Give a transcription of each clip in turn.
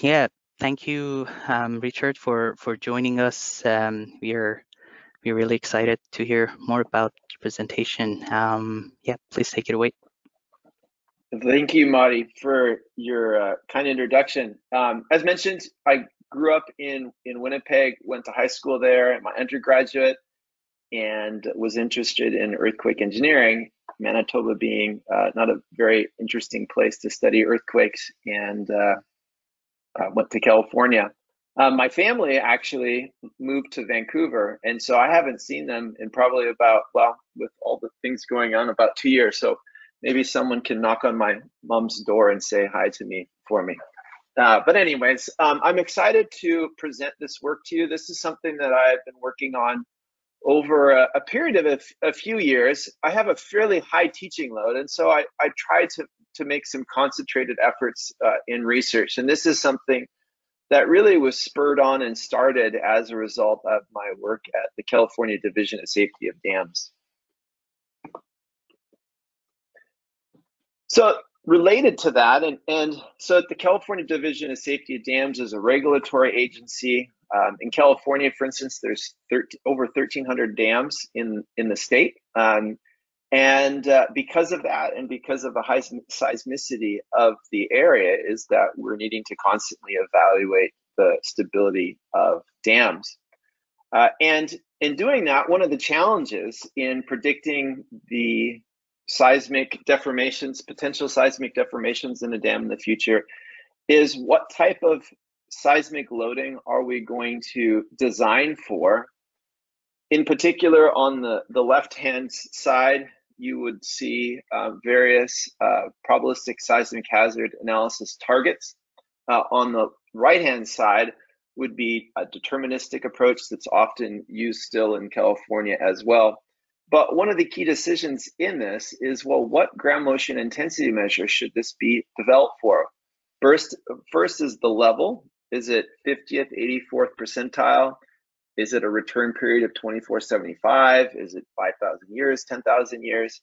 Yeah, thank you, um, Richard, for for joining us. Um, we're we're really excited to hear more about your presentation. Um, yeah, please take it away. Thank you, Marty, for your uh, kind introduction. Um, as mentioned, I grew up in in Winnipeg, went to high school there, my undergraduate, and was interested in earthquake engineering. Manitoba being uh, not a very interesting place to study earthquakes, and uh, went to California. Um, my family actually moved to Vancouver, and so I haven't seen them in probably about well, with all the things going on, about two years. So maybe someone can knock on my mom's door and say hi to me for me. Uh, but anyways, um, I'm excited to present this work to you. This is something that I've been working on over a, a period of a, a, few years. I have a fairly high teaching load, and so I, I try to to make some concentrated efforts uh, in research. And this is something that really was spurred on and started as a result of my work at the California Division of Safety of Dams. So related to that, and, and so the California Division of Safety of Dams is a regulatory agency. Um, in California, for instance, there's 13, over 1,300 dams in, in the state. Um, and uh, because of that, and because of the high seismicity of the area, is that we're needing to constantly evaluate the stability of dams. Uh, and in doing that, one of the challenges in predicting the seismic deformations, potential seismic deformations in a dam in the future, is what type of seismic loading are we going to design for? In particular, on the, the left-hand side, you would see uh, various uh, probabilistic seismic hazard analysis targets. Uh, on the right-hand side would be a deterministic approach that's often used still in California as well. But one of the key decisions in this is, well, what ground motion intensity measure should this be developed for? First, first is the level. Is it 50th, 84th percentile? Is it a return period of 2475? Is it 5,000 years, 10,000 years?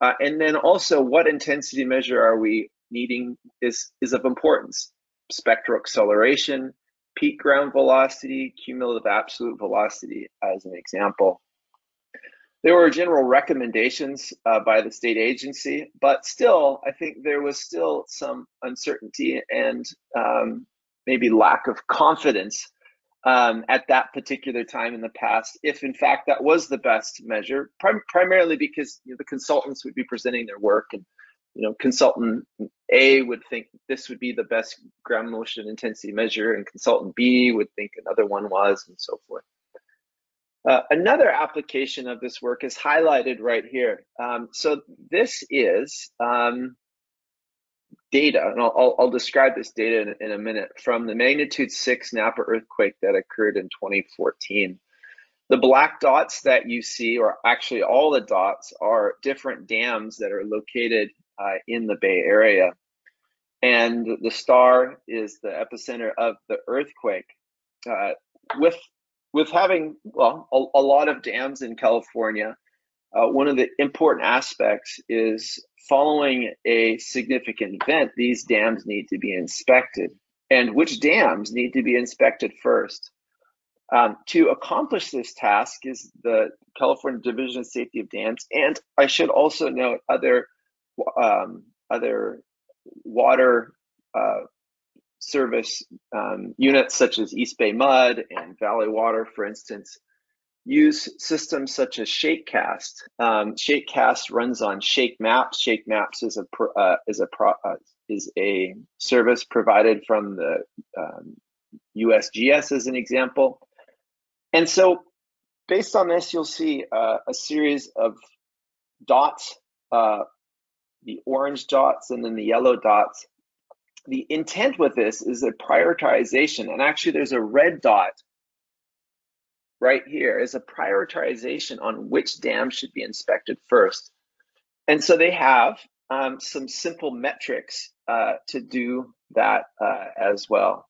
Uh, and then also, what intensity measure are we needing is, is of importance. Spectral acceleration, peak ground velocity, cumulative absolute velocity as an example. There were general recommendations uh, by the state agency, but still, I think there was still some uncertainty and um, maybe lack of confidence um, at that particular time in the past, if in fact that was the best measure, prim- primarily because you know, the consultants would be presenting their work and you know consultant A would think this would be the best ground motion intensity measure and consultant B would think another one was and so forth. Uh, another application of this work is highlighted right here. Um, so this is um, data, and I'll, I'll, describe this data in, in, a minute, from the magnitude 6 Napa earthquake that occurred in 2014. The black dots that you see, or actually all the dots, are different dams that are located uh, in the Bay Area. And the star is the epicenter of the earthquake. Uh, with with having well a, a, lot of dams in California, uh, one of the important aspects is following a significant event, these dams need to be inspected. And which dams need to be inspected first? Um, to accomplish this task is the California Division of Safety of Dams, and I should also note other um, other water uh, service um, units such as East Bay Mud and Valley Water, for instance, use systems such as ShakeCast. Um, ShakeCast runs on ShakeMaps. Shake Maps is a uh, is a pro, uh, is a service provided from the um, USGS as an example. And so, based on this, you'll see uh, a series of dots, uh, the orange dots, and then the yellow dots the intent with this is a prioritization. And actually, there's a red dot right here is a prioritization on which dams should be inspected first. And so they have um, some simple metrics uh, to do that uh, as well.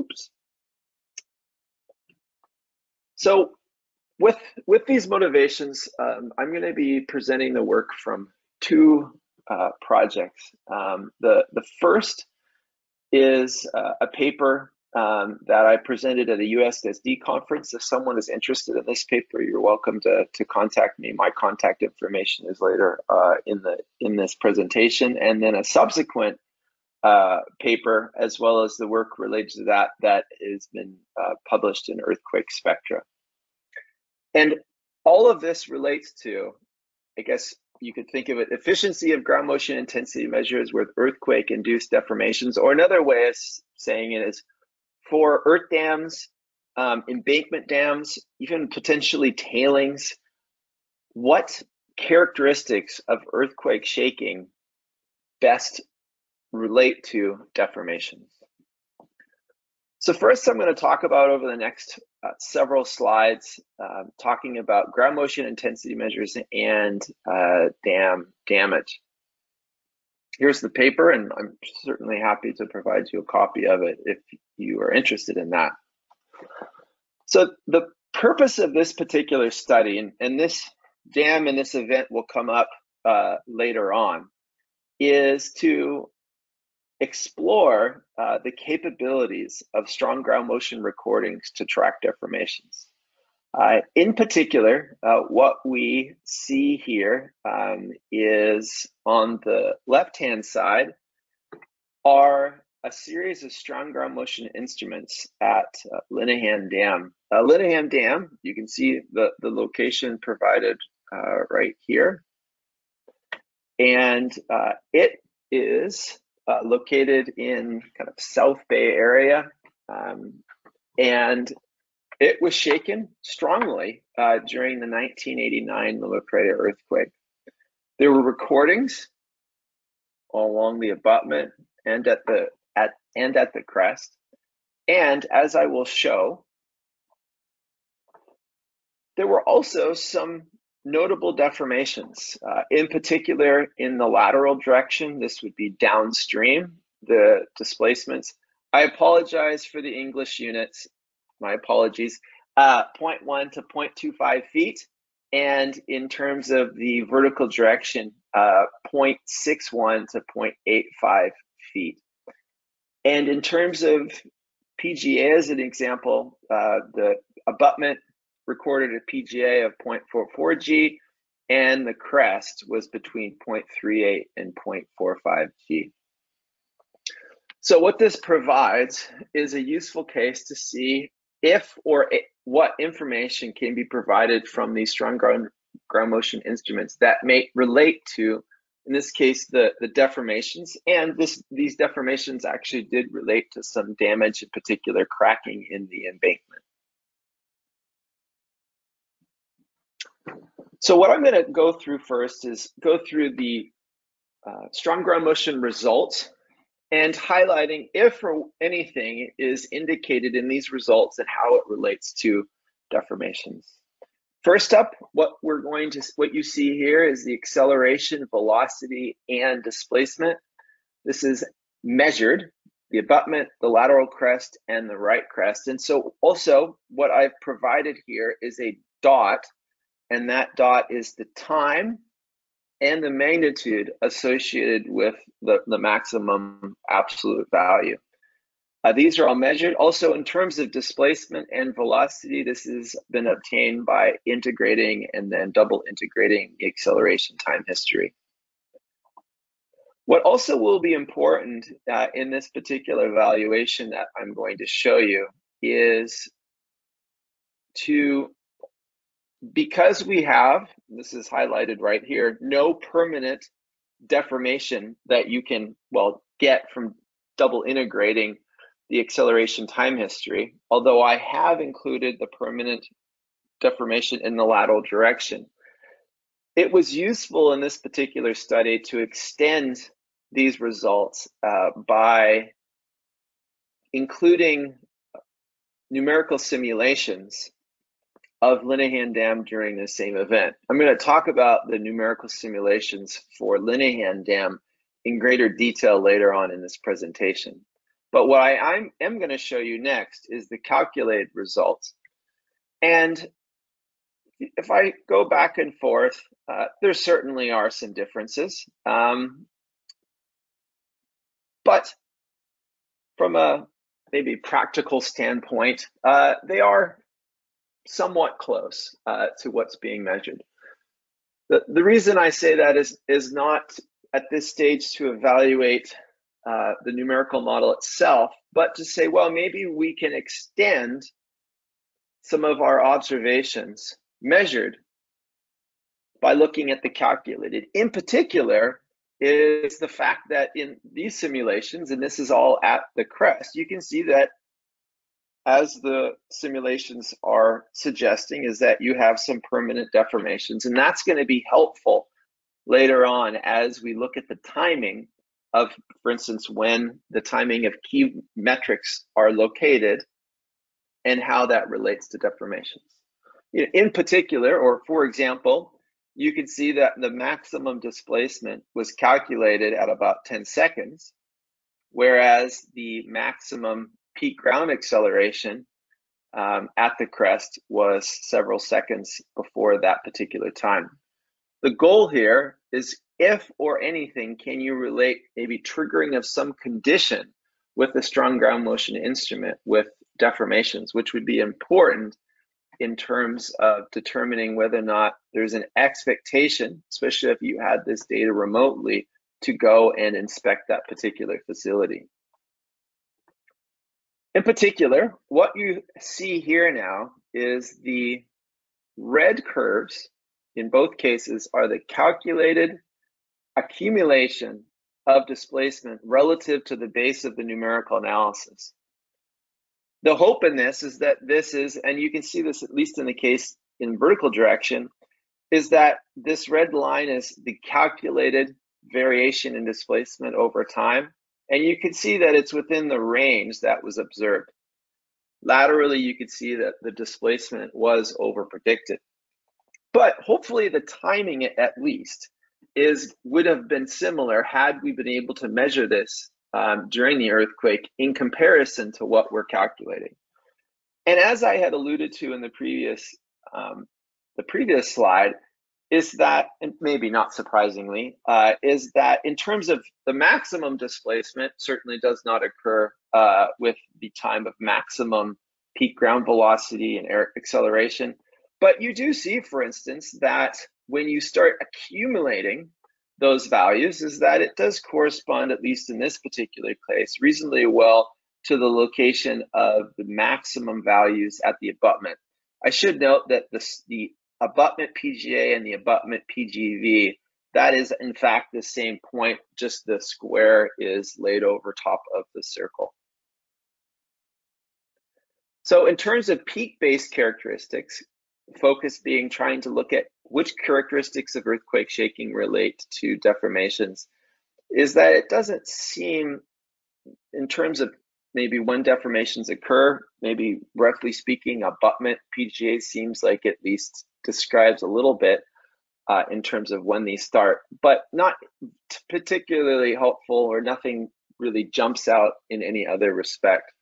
Oops. So with with these motivations, um, I'm going to be presenting the work from two uh, projects. Um, the the first is uh, a paper um, that I presented at a USSD conference. If someone is interested in this paper, you're welcome to, to contact me. My contact information is later uh, in the in this presentation, and then a subsequent uh, paper, as well as the work related to that, that has been uh, published in Earthquake Spectra. And all of this relates to, I guess you could think of it, efficiency of ground motion intensity measures with earthquake-induced deformations, or another way of saying it is for earth dams, um, embankment dams, even potentially tailings, what characteristics of earthquake shaking best relate to deformations? So first I'm going to talk about over the next uh, several slides, uh, talking about ground motion intensity measures and uh, dam damage here's the paper, and I'm certainly happy to provide you a copy of it if you are interested in that. So the purpose of this particular study, and, and this dam and this event will come up uh, later on, is to explore uh, the capabilities of strong ground motion recordings to track deformations. Uh, in particular, uh, what we see here um, is on the left-hand side are a series of strong ground motion instruments at uh, Lenihan Dam. Uh, Lenihan Dam, you can see the, the location provided uh, right here. And uh, it is uh, located in kind of South Bay area. Um, and it was shaken strongly uh, during the 1989 Loma Prieta earthquake. There were recordings along the abutment and at the at and at the crest. And as I will show, there were also some notable deformations, uh, in particular in the lateral direction. This would be downstream, the displacements. I apologize for the English units my apologies, uh, 0.1 to 0.25 feet. And in terms of the vertical direction, uh, 0.61 to 0.85 feet. And in terms of PGA as an example, uh, the abutment recorded a PGA of 0.44 G and the crest was between 0.38 and 0.45 G. So what this provides is a useful case to see if or what information can be provided from these strong ground, ground motion instruments that may relate to, in this case, the, the deformations. And this these deformations actually did relate to some damage, in particular cracking in the embankment. So what I'm going to go through first is go through the uh, strong ground motion results and highlighting if or anything is indicated in these results and how it relates to deformations. First up, what we're going to, what you see here is the acceleration, velocity, and displacement. This is measured, the abutment, the lateral crest, and the right crest. And so also what I've provided here is a dot, and that dot is the time and the magnitude associated with the, the maximum absolute value. Uh, these are all measured. Also, in terms of displacement and velocity, this has been obtained by integrating and then double integrating the acceleration time history. What also will be important uh, in this particular evaluation that I'm going to show you is to because we have, this is highlighted right here, no permanent deformation that you can, well, get from double integrating the acceleration time history, although I have included the permanent deformation in the lateral direction. It was useful in this particular study to extend these results uh, by including numerical simulations of Lenihan Dam during the same event. I'm going to talk about the numerical simulations for Lenihan Dam in greater detail later on in this presentation. But what I I'm, am going to show you next is the calculated results. And if I go back and forth, uh, there certainly are some differences. Um, but from a maybe practical standpoint, uh, they are somewhat close uh, to what's being measured. The, the reason I say that is, is not at this stage to evaluate uh, the numerical model itself, but to say, well, maybe we can extend some of our observations measured by looking at the calculated. In particular, is the fact that in these simulations, and this is all at the crest, you can see that as the simulations are suggesting is that you have some permanent deformations. And that's going to be helpful later on as we look at the timing of for instance when the timing of key metrics are located and how that relates to deformations. In particular or for example you can see that the maximum displacement was calculated at about 10 seconds whereas the maximum peak ground acceleration um, at the crest was several seconds before that particular time. The goal here is if or anything, can you relate maybe triggering of some condition with a strong ground motion instrument with deformations, which would be important in terms of determining whether or not there's an expectation, especially if you had this data remotely, to go and inspect that particular facility. In particular, what you see here now is the red curves in both cases are the calculated accumulation of displacement relative to the base of the numerical analysis. The hope in this is that this is, and you can see this at least in the case in vertical direction, is that this red line is the calculated variation in displacement over time. And you can see that it's within the range that was observed. Laterally, you could see that the displacement was over predicted. But hopefully the timing at least is would have been similar had we been able to measure this um, during the earthquake in comparison to what we're calculating. And as I had alluded to in the previous um, the previous slide, is that, and maybe not surprisingly, uh, is that in terms of the maximum displacement, certainly does not occur uh, with the time of maximum peak ground velocity and air acceleration. But you do see, for instance, that when you start accumulating those values, is that it does correspond, at least in this particular case, reasonably well to the location of the maximum values at the abutment. I should note that the, the abutment PGA and the abutment PGV, that is in fact the same point, just the square is laid over top of the circle. So in terms of peak-based characteristics, focus being trying to look at which characteristics of earthquake shaking relate to deformations, is that it doesn't seem, in terms of maybe when deformations occur, maybe roughly speaking, abutment PGA seems like at least describes a little bit uh, in terms of when these start, but not particularly helpful or nothing really jumps out in any other respect.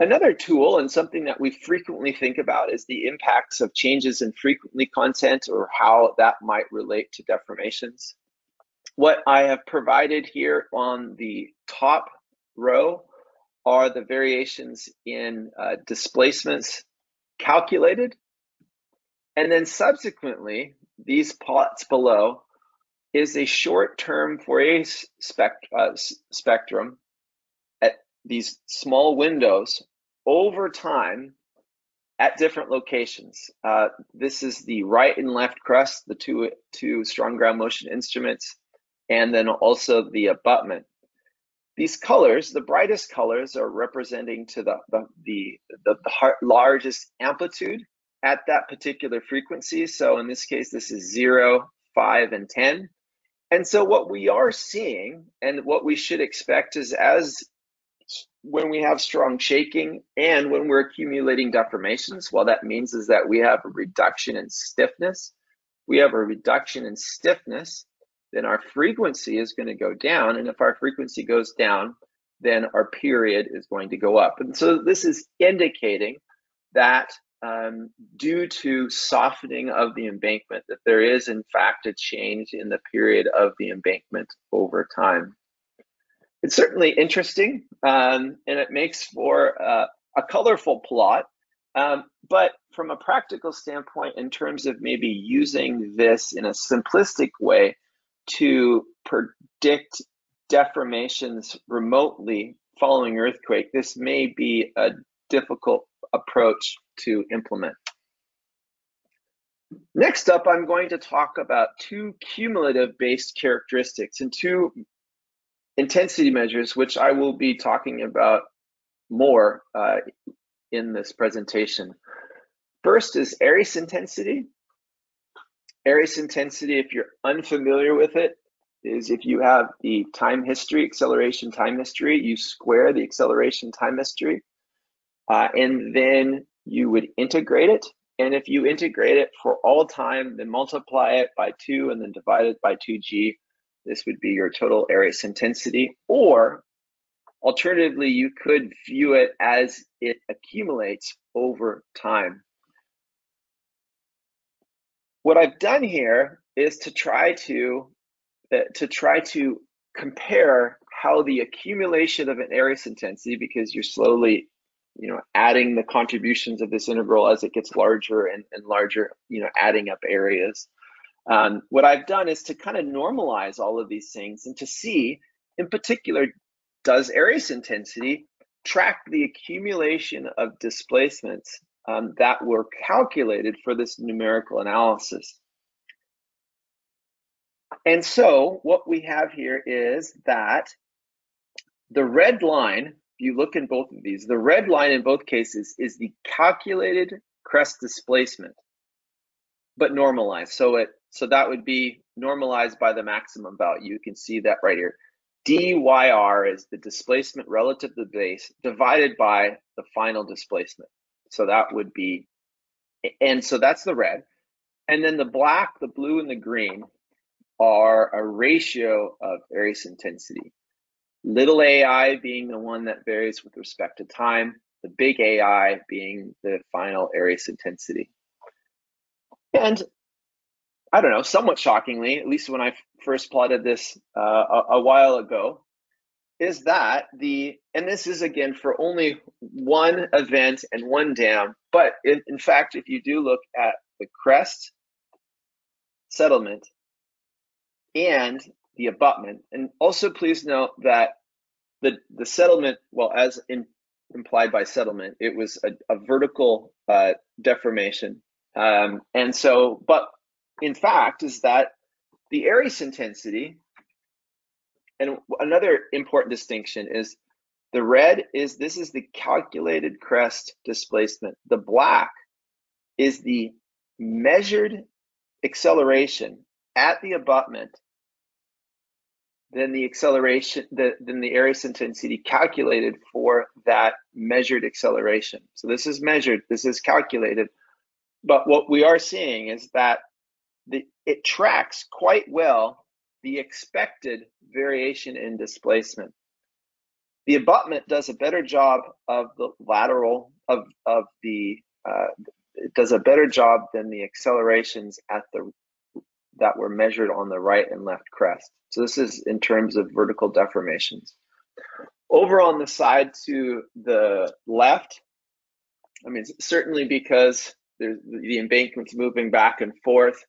Another tool and something that we frequently think about is the impacts of changes in frequently content or how that might relate to deformations. What I have provided here on the top row are the variations in uh, displacements calculated. And then subsequently, these plots below is a short-term Fourier spect uh, spectrum at these small windows over time at different locations. Uh, this is the right and left crest, the two, two strong ground motion instruments, and then also the abutment. These colors, the brightest colors, are representing to the, the, the, the, the largest amplitude at that particular frequency. So in this case, this is zero, five, and 10. And so what we are seeing and what we should expect is as when we have strong shaking and when we're accumulating deformations, what that means is that we have a reduction in stiffness. We have a reduction in stiffness then our frequency is going to go down. And if our frequency goes down, then our period is going to go up. And so this is indicating that um, due to softening of the embankment, that there is in fact a change in the period of the embankment over time. It's certainly interesting um, and it makes for uh, a colorful plot, um, but from a practical standpoint, in terms of maybe using this in a simplistic way to predict deformations remotely following earthquake, this may be a difficult approach to implement. Next up, I'm going to talk about two cumulative based characteristics and two intensity measures, which I will be talking about more uh, in this presentation. First is Arias intensity. Arias intensity, if you're unfamiliar with it, is if you have the time history, acceleration time history, you square the acceleration time history, uh, and then you would integrate it. And if you integrate it for all time, then multiply it by two and then divide it by 2g, this would be your total Arias intensity. Or alternatively, you could view it as it accumulates over time. What I've done here is to try to uh, to try to compare how the accumulation of an Arias intensity, because you're slowly, you know, adding the contributions of this integral as it gets larger and, and larger, you know, adding up areas. Um, what I've done is to kind of normalize all of these things and to see, in particular, does Arias intensity track the accumulation of displacements um, that were calculated for this numerical analysis. And so what we have here is that the red line, if you look in both of these, the red line in both cases is the calculated crest displacement, but normalized. So it so that would be normalized by the maximum value. You can see that right here. dyr is the displacement relative to the base divided by the final displacement. So that would be, and so that's the red. And then the black, the blue, and the green are a ratio of Arias intensity. Little AI being the one that varies with respect to time, the big AI being the final Arias intensity. And I don't know, somewhat shockingly, at least when I first plotted this uh, a, a while ago, is that the, and this is again for only one event and one dam, but in, in fact, if you do look at the crest settlement and the abutment, and also please note that the, the settlement, well, as in, implied by settlement, it was a, a vertical uh, deformation. Um, and so, but in fact, is that the Arias intensity and another important distinction is the red is this is the calculated crest displacement. The black is the measured acceleration at the abutment then the acceleration, the, then the Arias intensity calculated for that measured acceleration. So this is measured, this is calculated. But what we are seeing is that the, it tracks quite well the expected variation in displacement. The abutment does a better job of the lateral of, of the, uh, it does a better job than the accelerations at the, that were measured on the right and left crest. So this is in terms of vertical deformations. Over on the side to the left, I mean, certainly because there's the embankment's moving back and forth,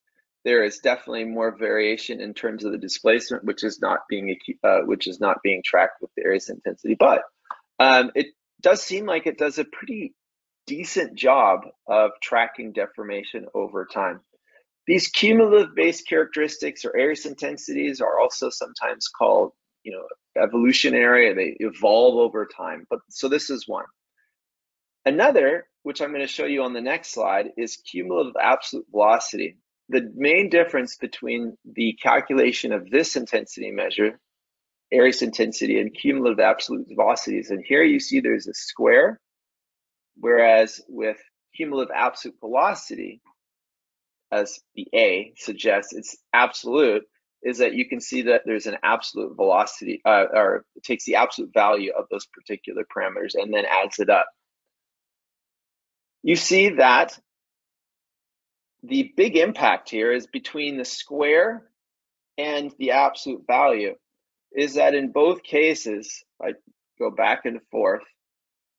there is definitely more variation in terms of the displacement, which is not being uh, which is not being tracked with the Arias intensity. But um, it does seem like it does a pretty decent job of tracking deformation over time. These cumulative base characteristics or Arias intensities are also sometimes called, you know, evolutionary. They evolve over time. But so this is one. Another, which I'm going to show you on the next slide, is cumulative absolute velocity the main difference between the calculation of this intensity measure, Arias intensity, and cumulative absolute velocities, and here you see there's a square, whereas with cumulative absolute velocity, as the A suggests, it's absolute, is that you can see that there's an absolute velocity, uh, or takes the absolute value of those particular parameters and then adds it up. you see that the big impact here is between the square and the absolute value is that in both cases, I go back and forth,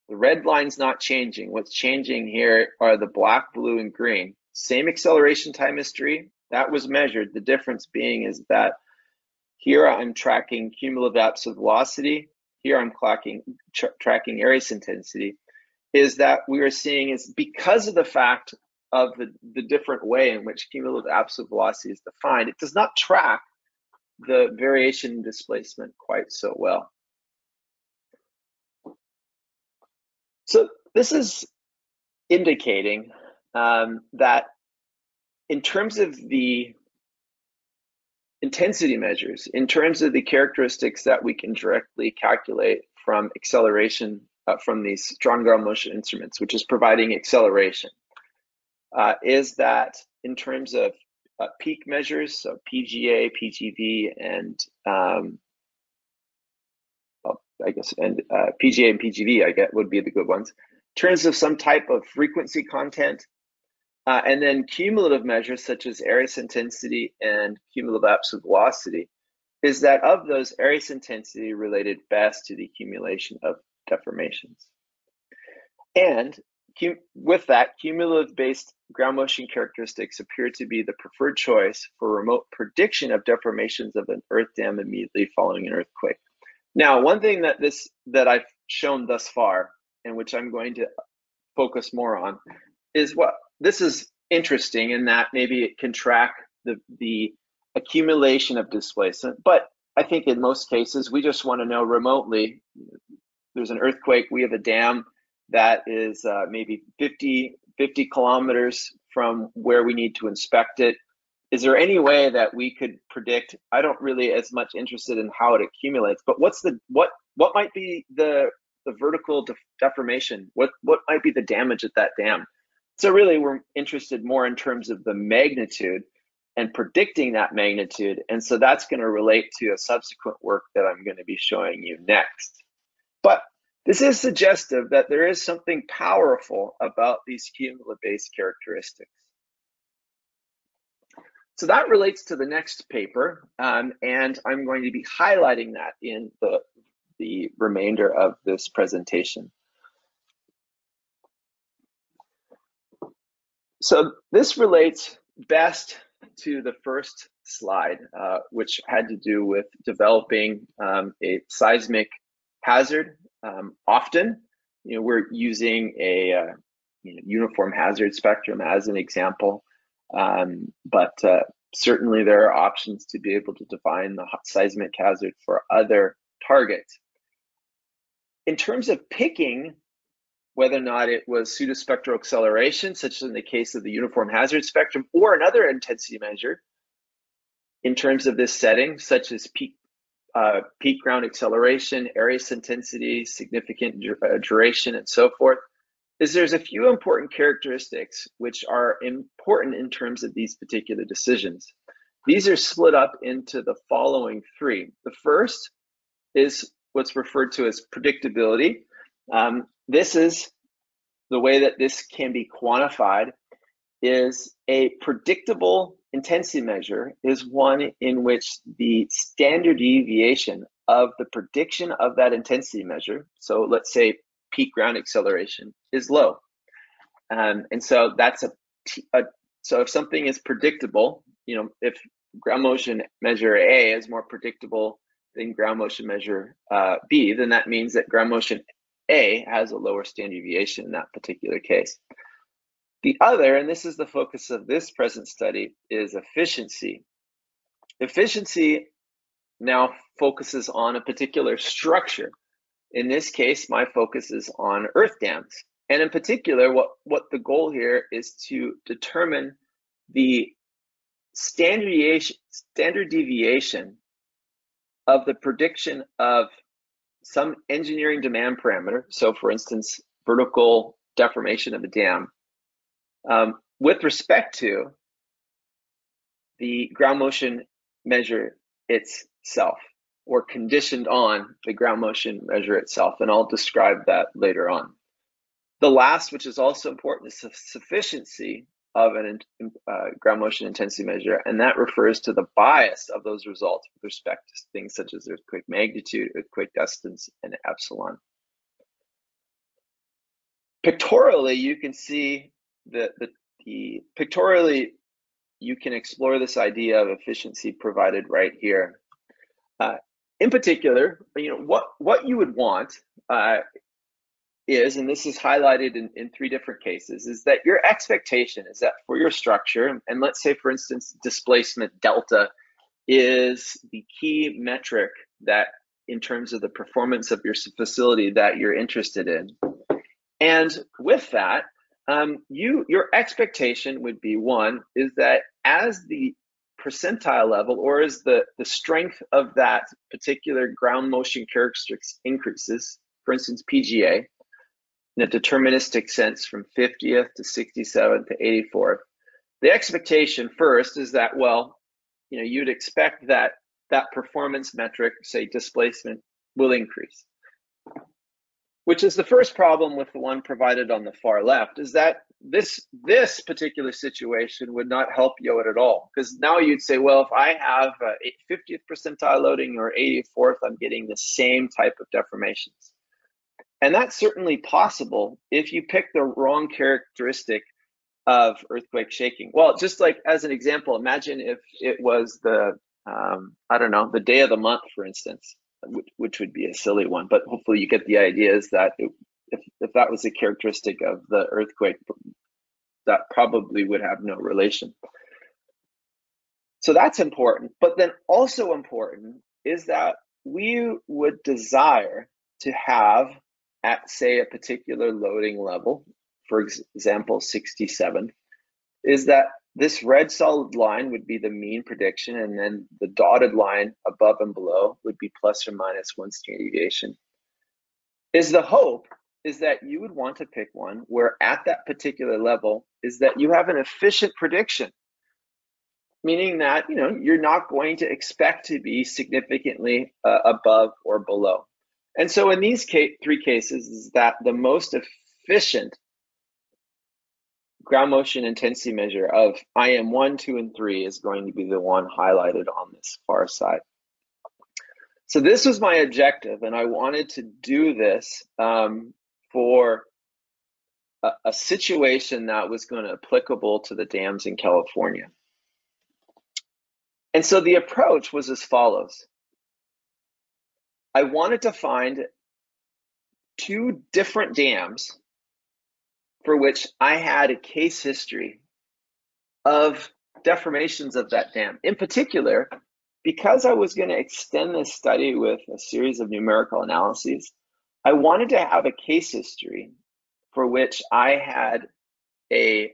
the red line's not changing. What's changing here are the black, blue, and green. Same acceleration time history, that was measured. The difference being is that here I'm tracking cumulative absolute velocity. Here I'm tracking, tra tracking Arias intensity. Is that we are seeing is because of the fact of the, the different way in which cumulative absolute velocity is defined, it does not track the variation in displacement quite so well. So this is indicating um, that in terms of the intensity measures, in terms of the characteristics that we can directly calculate from acceleration uh, from these strong ground motion instruments, which is providing acceleration, uh, is that in terms of uh, peak measures, so PGA, PGV, and um, I guess, and uh, PGA and PGV, I get would be the good ones. In terms of some type of frequency content, uh, and then cumulative measures such as Arias intensity and cumulative absolute velocity, is that of those Arias intensity related best to the accumulation of deformations. And with that, cumulative based ground motion characteristics appear to be the preferred choice for remote prediction of deformations of an earth dam immediately following an earthquake. Now, one thing that this that I've shown thus far, and which I'm going to focus more on, is what this is interesting in that maybe it can track the the accumulation of displacement, but I think in most cases we just want to know remotely. There's an earthquake, we have a dam that is uh, maybe 50, 50 kilometers from where we need to inspect it. Is there any way that we could predict? I don't really as much interested in how it accumulates, but what's the what what might be the the vertical de deformation? What what might be the damage at that dam? So really, we're interested more in terms of the magnitude and predicting that magnitude, and so that's going to relate to a subsequent work that I'm going to be showing you next. But this is suggestive that there is something powerful about these cumulative-based characteristics. So that relates to the next paper, um, and I'm going to be highlighting that in the, the remainder of this presentation. So this relates best to the first slide, uh, which had to do with developing um, a seismic hazard um, often. You know, we're using a uh, you know, uniform hazard spectrum as an example, um, but uh, certainly there are options to be able to define the seismic hazard for other targets. In terms of picking whether or not it was pseudospectral acceleration, such as in the case of the uniform hazard spectrum, or another intensity measure, in terms of this setting, such as peak uh, peak ground acceleration, Arias intensity, significant uh, duration, and so forth, is there's a few important characteristics which are important in terms of these particular decisions. These are split up into the following three. The first is what's referred to as predictability. Um, this is the way that this can be quantified is a predictable intensity measure is one in which the standard deviation of the prediction of that intensity measure, so let's say peak ground acceleration, is low. Um, and so that's a, a, so if something is predictable, you know, if ground motion measure A is more predictable than ground motion measure uh, B, then that means that ground motion A has a lower standard deviation in that particular case. The other, and this is the focus of this present study, is efficiency. Efficiency now focuses on a particular structure. In this case, my focus is on earth dams. And in particular, what, what the goal here is to determine the standard deviation, standard deviation of the prediction of some engineering demand parameter. So for instance, vertical deformation of a dam um, with respect to the ground motion measure itself or conditioned on the ground motion measure itself. And I'll describe that later on. The last, which is also important, is the sufficiency of an uh, ground motion intensity measure, and that refers to the bias of those results with respect to things such as earthquake magnitude, earthquake distance, and epsilon. Pictorially, you can see the, the, the pictorially, you can explore this idea of efficiency provided right here. Uh, in particular, you know what what you would want uh, is, and this is highlighted in, in three different cases, is that your expectation is that for your structure, and let's say for instance, displacement delta is the key metric that in terms of the performance of your facility that you're interested in. And with that, um, you your expectation would be one is that as the percentile level or as the, the strength of that particular ground motion characteristics increases, for instance, PGA, in a deterministic sense from 50th to 67th to 84th, the expectation first is that, well, you know, you'd expect that that performance metric, say displacement, will increase which is the first problem with the one provided on the far left, is that this this particular situation would not help you at all. Because now you'd say, well, if I have uh, 50th percentile loading or 84th, I'm getting the same type of deformations. And that's certainly possible if you pick the wrong characteristic of earthquake shaking. Well, just like as an example, imagine if it was the, um, I don't know, the day of the month, for instance which, which would be a silly one, but hopefully you get the idea is that it, if, if that was a characteristic of the earthquake, that probably would have no relation. So that's important. But then also important is that we would desire to have at say a particular loading level, for example, 67, is that this red solid line would be the mean prediction, and then the dotted line above and below would be plus or minus one standard deviation. Is the hope is that you would want to pick one where at that particular level is that you have an efficient prediction, meaning that you know you're not going to expect to be significantly uh, above or below. And so in these three cases, is that the most efficient ground motion intensity measure of IM1, 2, and 3 is going to be the one highlighted on this far side. So this was my objective, and I wanted to do this um, for a, a situation that was going to applicable to the dams in California. And so the approach was as follows. I wanted to find two different dams for which I had a case history of deformations of that dam. In particular, because I was going to extend this study with a series of numerical analyses, I wanted to have a case history for which I had a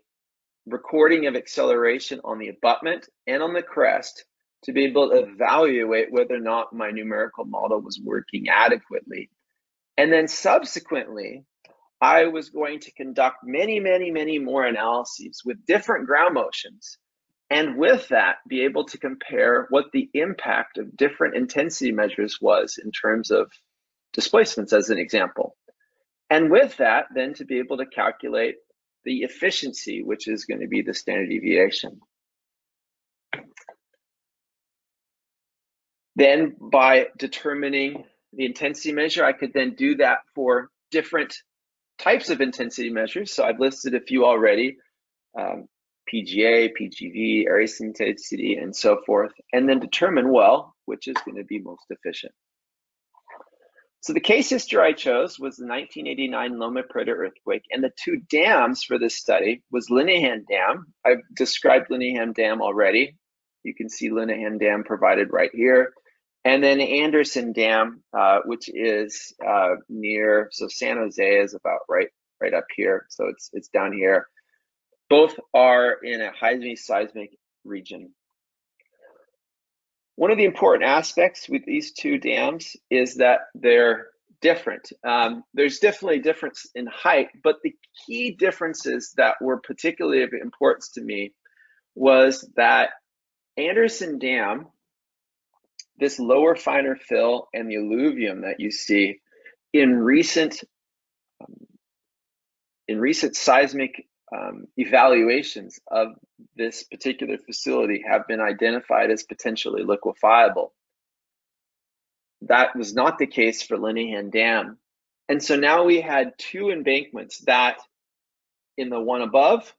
recording of acceleration on the abutment and on the crest to be able to evaluate whether or not my numerical model was working adequately. And then subsequently, I was going to conduct many, many, many more analyses with different ground motions. And with that, be able to compare what the impact of different intensity measures was in terms of displacements, as an example. And with that, then to be able to calculate the efficiency, which is going to be the standard deviation. Then by determining the intensity measure, I could then do that for different types of intensity measures. So I've listed a few already, um, PGA, PGV, Arias intensity, and so forth, and then determine, well, which is going to be most efficient. So the case history I chose was the 1989 Loma Prieta earthquake, and the two dams for this study was Lenihan Dam. I've described Lenihan Dam already. You can see Lenihan Dam provided right here. And then Anderson Dam, uh, which is uh, near, so San Jose is about right right up here. So it's it's down here. Both are in a highly seismic region. One of the important aspects with these two dams is that they're different. Um, there's definitely a difference in height, but the key differences that were particularly of importance to me was that Anderson Dam this lower finer fill and the alluvium that you see in recent um, in recent seismic um, evaluations of this particular facility have been identified as potentially liquefiable. That was not the case for Lenihan Dam. And so now we had two embankments that in the one above,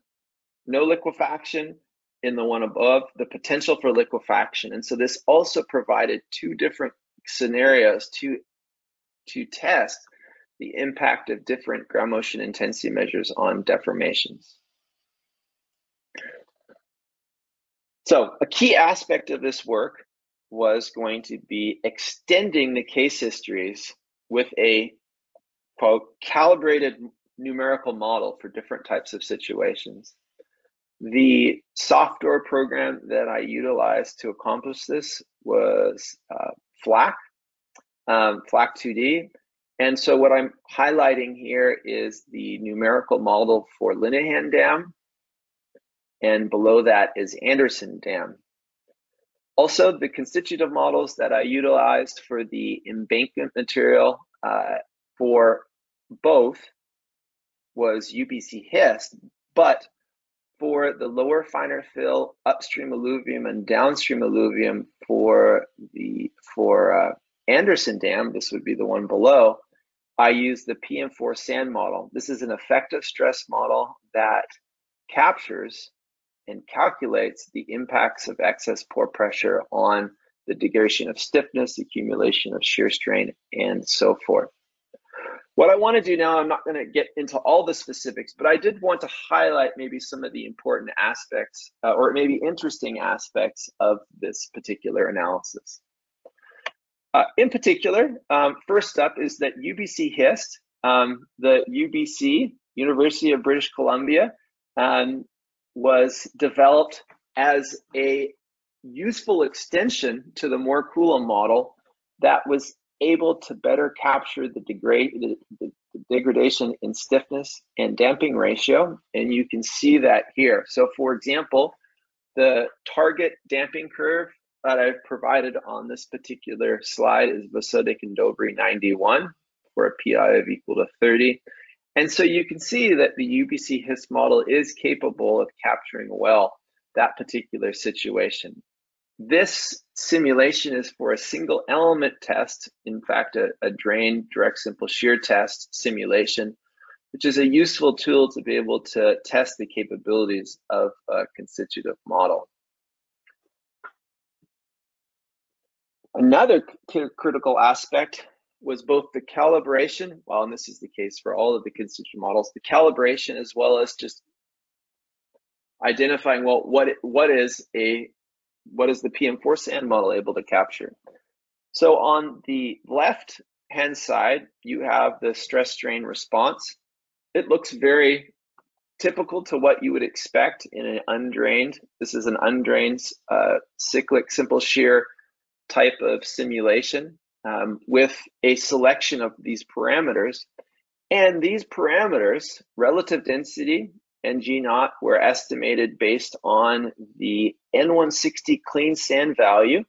no liquefaction, in the one above, the potential for liquefaction. And so this also provided two different scenarios to, to test the impact of different ground motion intensity measures on deformations. So a key aspect of this work was going to be extending the case histories with a quote calibrated numerical model for different types of situations. The software program that I utilized to accomplish this was uh, FLAC, um, FLAC 2D. And so what I'm highlighting here is the numerical model for Lenihan Dam, and below that is Anderson Dam. Also, the constitutive models that I utilized for the embankment material uh, for both was UBCHYST, but for the lower finer fill upstream alluvium and downstream alluvium for the for uh, Anderson Dam, this would be the one below, I use the PM4Sand model. This is an effective stress model that captures and calculates the impacts of excess pore pressure on the degradation of stiffness, accumulation of shear strain, and so forth. What I want to do now, I'm not going to get into all the specifics, but I did want to highlight maybe some of the important aspects uh, or maybe interesting aspects of this particular analysis. Uh, in particular, um, first up is that UBCHYST, um, the UBC, University of British Columbia, um, was developed as a useful extension to the Mohr Coulomb model that was able to better capture the, degrade, the, the, degradation in stiffness and damping ratio. And you can see that here. So for example, the target damping curve that I've provided on this particular slide is Vucetic and Dobry 91 for a PI of equal to 30. And so you can see that the UBCHYST model is capable of capturing well that particular situation. This simulation is for a single element test, in fact, a, a drain direct simple shear test simulation, which is a useful tool to be able to test the capabilities of a constitutive model. Another critical aspect was both the calibration, well, and this is the case for all of the constitutive models, the calibration as well as just identifying, well, what, what is a what is the PM4Sand model able to capture? So on the left hand side, you have the stress strain response. It looks very typical to what you would expect in an undrained. This is an undrained uh, cyclic simple shear type of simulation um, with a selection of these parameters. And these parameters, relative density, and G naught were estimated based on the N160 clean sand value,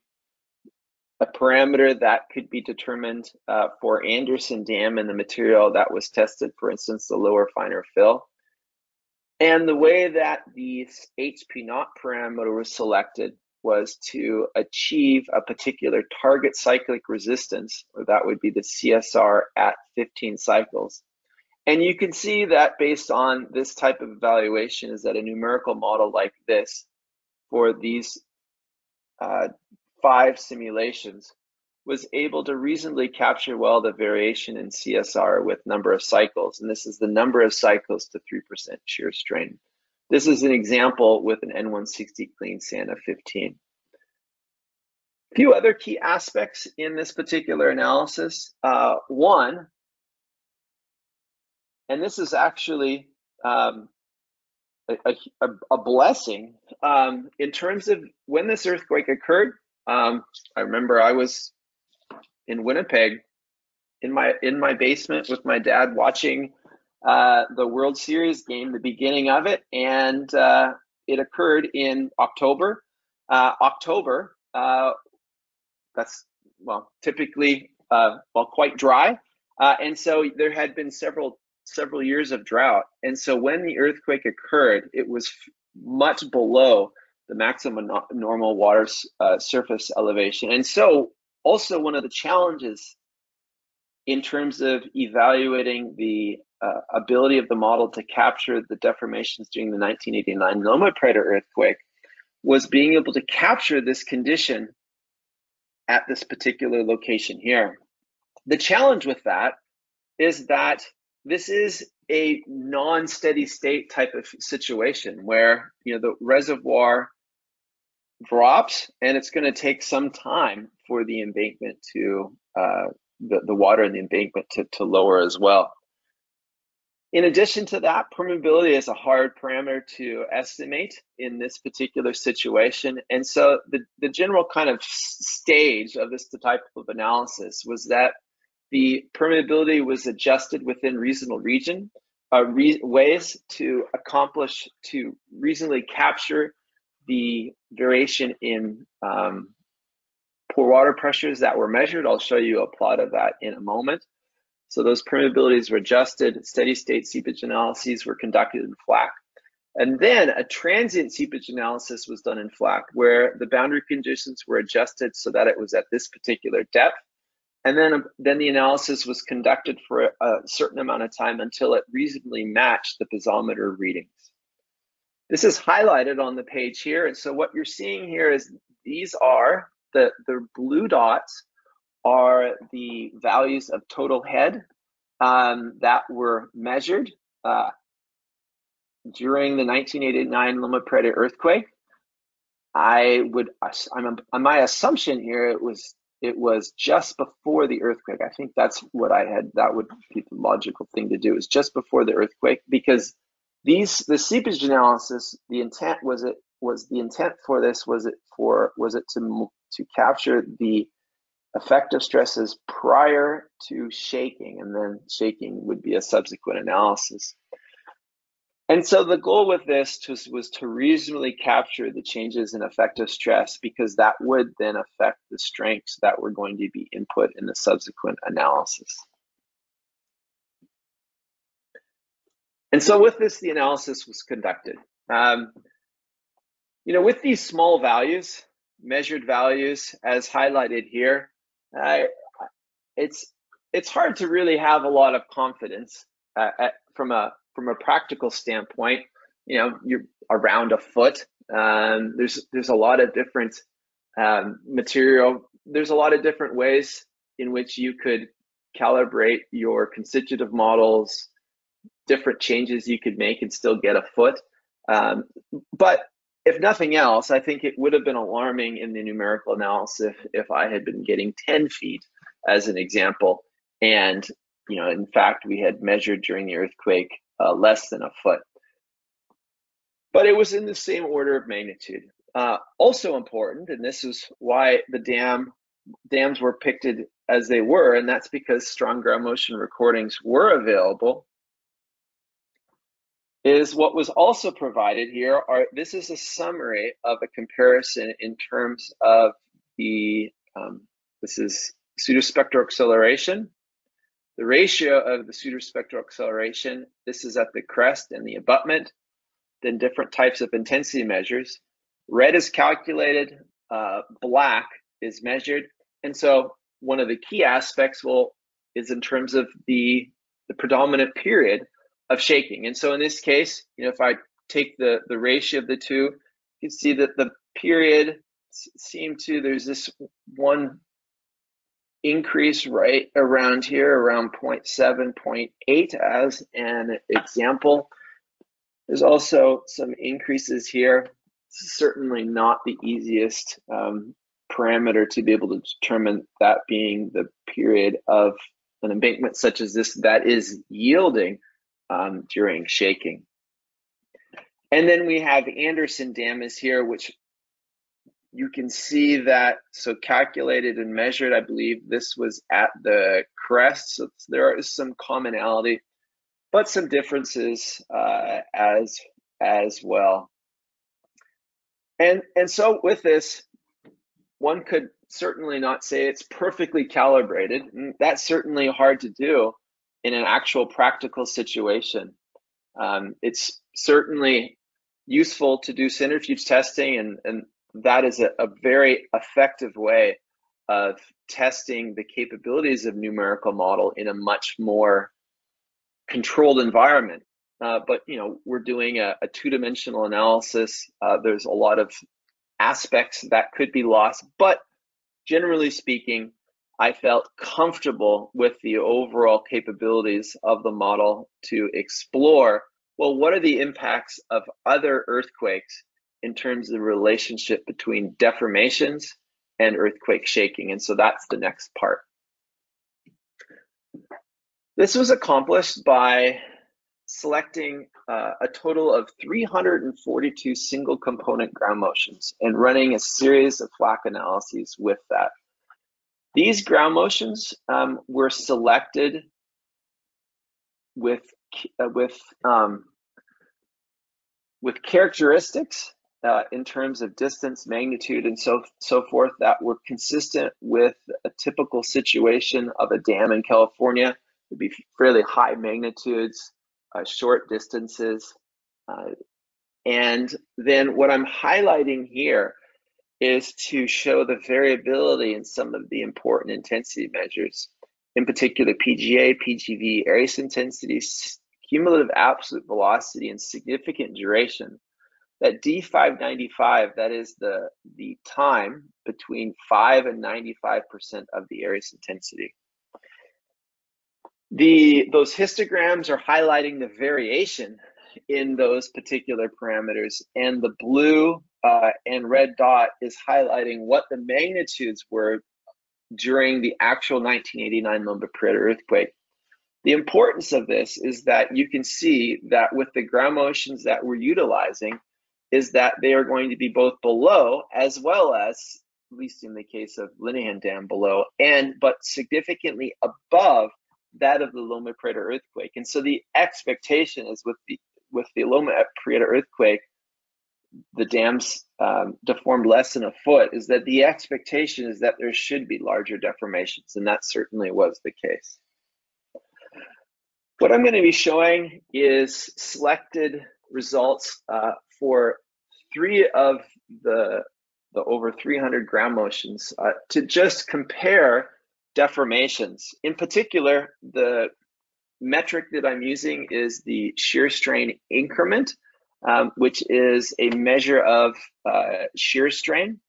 a parameter that could be determined uh, for Anderson Dam and the material that was tested, for instance, the lower finer fill. And the way that the HP naught parameter was selected was to achieve a particular target cyclic resistance, or that would be the CSR at 15 cycles. And you can see that based on this type of evaluation is that a numerical model like this for these uh, five simulations was able to reasonably capture well the variation in CSR with number of cycles. And this is the number of cycles to 3% shear strain. This is an example with an N160 clean sand of 15. A few other key aspects in this particular analysis. Uh, one, and this is actually um, a, a, a, blessing um, in terms of when this earthquake occurred. Um, I remember I was in Winnipeg in my in my basement with my dad watching uh, the World Series game, the beginning of it, and uh, it occurred in October. Uh, October, uh, that's well typically uh, well quite dry, uh, and so there had been several several years of drought. And so when the earthquake occurred, it was much below the maximum normal water uh, surface elevation. And so also one of the challenges in terms of evaluating the uh, ability of the model to capture the deformations during the 1989 Loma Prieta earthquake was being able to capture this condition at this particular location here. The challenge with that is that this is a non-steady state type of situation where you know the reservoir drops and it's going to take some time for the embankment to uh, the, the water in the embankment to, to lower as well. In addition to that, permeability is a hard parameter to estimate in this particular situation. And so the, the general kind of stage of this type of analysis was that the permeability was adjusted within reasonable region uh, re ways to accomplish to reasonably capture the variation in um, pore water pressures that were measured. I'll show you a plot of that in a moment. So those permeabilities were adjusted, steady state seepage analyses were conducted in FLAC. And then a transient seepage analysis was done in FLAC where the boundary conditions were adjusted so that it was at this particular depth. And then, then the analysis was conducted for a certain amount of time until it reasonably matched the piezometer readings. This is highlighted on the page here. And so what you're seeing here is these are the, the blue dots are the values of total head um, that were measured uh, during the 1989 Loma Prieta earthquake. I would, I'm, my assumption here, it was it was just before the earthquake. I think that's what I had. That would be the logical thing to do is just before the earthquake because these the seepage analysis. The intent was it was the intent for this was it for was it to to capture the effective stresses prior to shaking, and then shaking would be a subsequent analysis. And so the goal with this was, was to reasonably capture the changes in effective stress because that would then affect the strengths that were going to be input in the subsequent analysis. And so with this, the analysis was conducted. Um, you know, with these small values, measured values as highlighted here, uh, it's it's hard to really have a lot of confidence uh, at, from a from a practical standpoint. You know, you're around a foot. Um, there's there's a lot of different um, material. There's a lot of different ways in which you could calibrate your constitutive models, different changes you could make and still get a foot. Um, but if nothing else, I think it would have been alarming in the numerical analysis if I had been getting 10 feet as an example. And, you know, in fact, we had measured during the earthquake uh, less than a foot. But it was in the same order of magnitude. Uh, also important, and this is why the dam dams were picked as they were, and that's because strong ground motion recordings were available is what was also provided here are this is a summary of a comparison in terms of the um, this is pseudospectral acceleration the ratio of the pseudospectral acceleration this is at the crest and the abutment then different types of intensity measures red is calculated uh, black is measured and so one of the key aspects will is in terms of the the predominant period of shaking. And so in this case, you know, if I take the, the ratio of the two, you can see that the period seem to, there's this one increase right around here, around 0.7, 0.8 as an example. There's also some increases here. Certainly not the easiest um, parameter to be able to determine that being the period of an embankment such as this that is yielding um, during shaking. And then we have Anderson Dam is here, which you can see that, so calculated and measured, I believe this was at the crest. So there is some commonality, but some differences uh, as, as well. And, and so with this, one could certainly not say it's perfectly calibrated. That's certainly hard to do. in an actual practical situation. Um, it's certainly useful to do centrifuge testing, and, and that is a, a very effective way of testing the capabilities of numerical model in a much more controlled environment. Uh, but you know, we're doing a, a two-dimensional analysis. Uh, there's a lot of aspects that could be lost, but generally speaking, I felt comfortable with the overall capabilities of the model to explore well, what are the impacts of other earthquakes in terms of the relationship between deformations and earthquake shaking? And so that's the next part. This was accomplished by selecting uh, a total of 342 single component ground motions and running a series of FLAC analyses with that. These ground motions um, were selected with uh, with um, with characteristics uh, in terms of distance, magnitude, and so so forth that were consistent with a typical situation of a dam in California. It'd be fairly high magnitudes, uh, short distances, uh, and then what I'm highlighting here is to show the variability in some of the important intensity measures, in particular PGA, PGV, Arias intensity, cumulative absolute velocity, and significant duration. That D595, that is the, the time between 5 and 95% of the Arias intensity. The, those histograms are highlighting the variation in those particular parameters, and the blue uh, and red dot is highlighting what the magnitudes were during the actual 1989 Loma Prieta earthquake. The importance of this is that you can see that with the ground motions that we're utilizing, is that they are going to be both below as well as, at least in the case of Lenihan Dam, below and but significantly above that of the Loma Prieta earthquake. And so the expectation is with the with the Loma Prieta earthquake, the dams um, deformed less than a foot, is that the expectation is that there should be larger deformations, and that certainly was the case. What I'm going to be showing is selected results uh, for three of the, the over 300 ground motions uh, to just compare deformations. In particular, the metric that I'm using is the shear strain increment, um, which is a measure of uh, shear strain.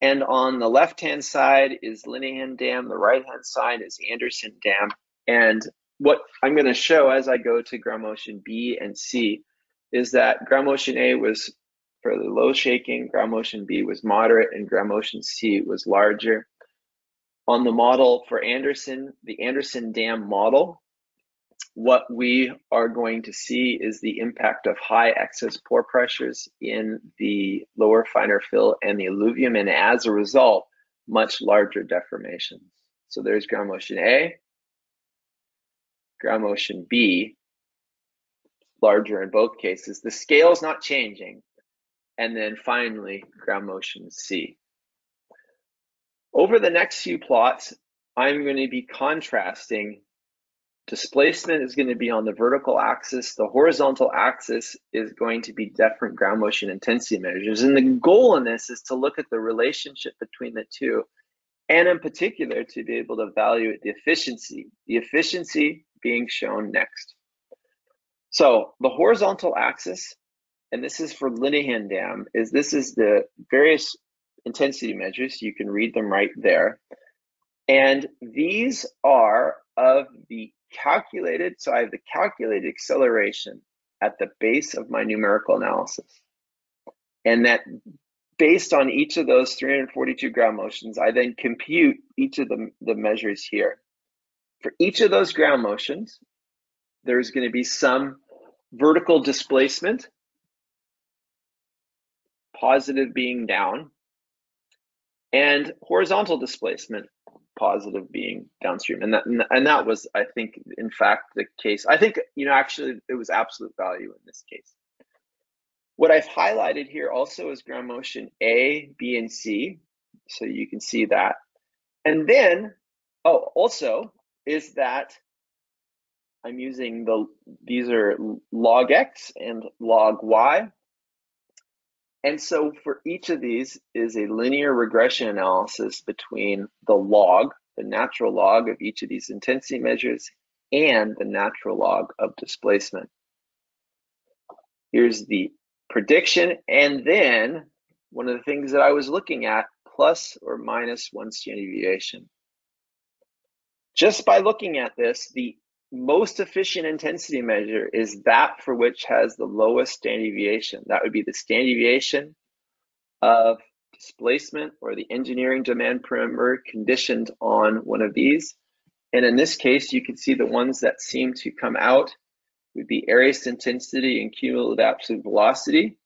And on the left-hand side is Lenihan Dam, the right-hand side is Anderson Dam. And what I'm going to show as I go to ground motion B and C is that ground motion A was fairly low shaking, ground motion B was moderate, and ground motion C was larger. On the model for Anderson, the Anderson Dam model, what we are going to see is the impact of high excess pore pressures in the lower finer fill and the alluvium, and as a result, much larger deformations. So there's ground motion A, ground motion B, larger in both cases. The scale is not changing. And then finally, ground motion C. Over the next few plots, I'm going to be contrasting Displacement is going to be on the vertical axis. The horizontal axis is going to be different ground motion intensity measures. And the goal in this is to look at the relationship between the two, and in particular, to be able to evaluate the efficiency, the efficiency being shown next. So the horizontal axis, and this is for Lenihan Dam, is this is the various intensity measures. You can read them right there. And these are of the calculated, so I have the calculated acceleration at the base of my numerical analysis. And that based on each of those 342 ground motions, I then compute each of the, the measures here. For each of those ground motions, there's going to be some vertical displacement, positive being down, and horizontal displacement, positive being downstream. And that and that was i think in fact the case. I think you know actually it was absolute value in this case. What i've highlighted here also is ground motion a b and c. So you can see that. And then oh also is that I'm using the, these are log X and log Y. And so for each of these is a linear regression analysis between the log, the natural log of each of these intensity measures, and the natural log of displacement. Here's the prediction. And then one of the things that I was looking at, plus or minus one standard deviation. Just by looking at this, the most efficient intensity measure is that for which has the lowest standard deviation. That would be the standard deviation of displacement or the engineering demand parameter conditioned on one of these. And in this case, you can see the ones that seem to come out would be Arias intensity and cumulative absolute velocity.